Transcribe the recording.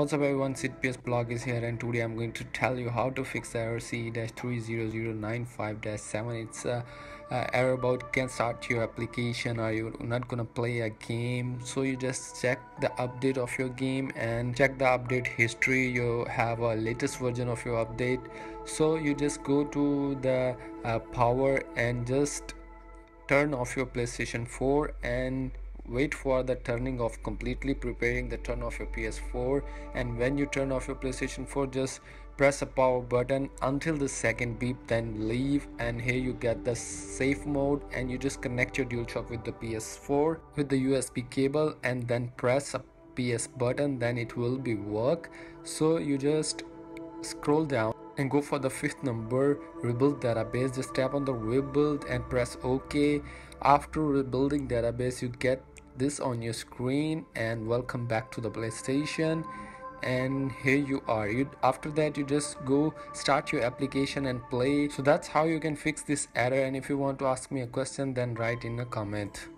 What's up everyone, SidPS blog is here and today I'm going to tell you how to fix the error CE-30095-7 It's a, a, error about can't start your application or you're not gonna play a game. So you just check the update of your game and check the update history. You have a latest version of your update. So you just go to the uh, power and just turn off your PlayStation 4 and wait for the turning off completely preparing the turn off your ps4 and when you turn off your playstation 4 just press a power button until the second beep then leave and here you get the safe mode and you just connect your DualShock with the ps4 with the usb cable and then press a ps button then it will be work. So you just scroll down and go for the fifth number rebuild database just tap on the rebuild and press ok after rebuilding database you get this on your screen and welcome back to the playstation. And here you are. You after that you just go start your application and play. So that's how you can fix this error. And if you want to ask me a question then write in a comment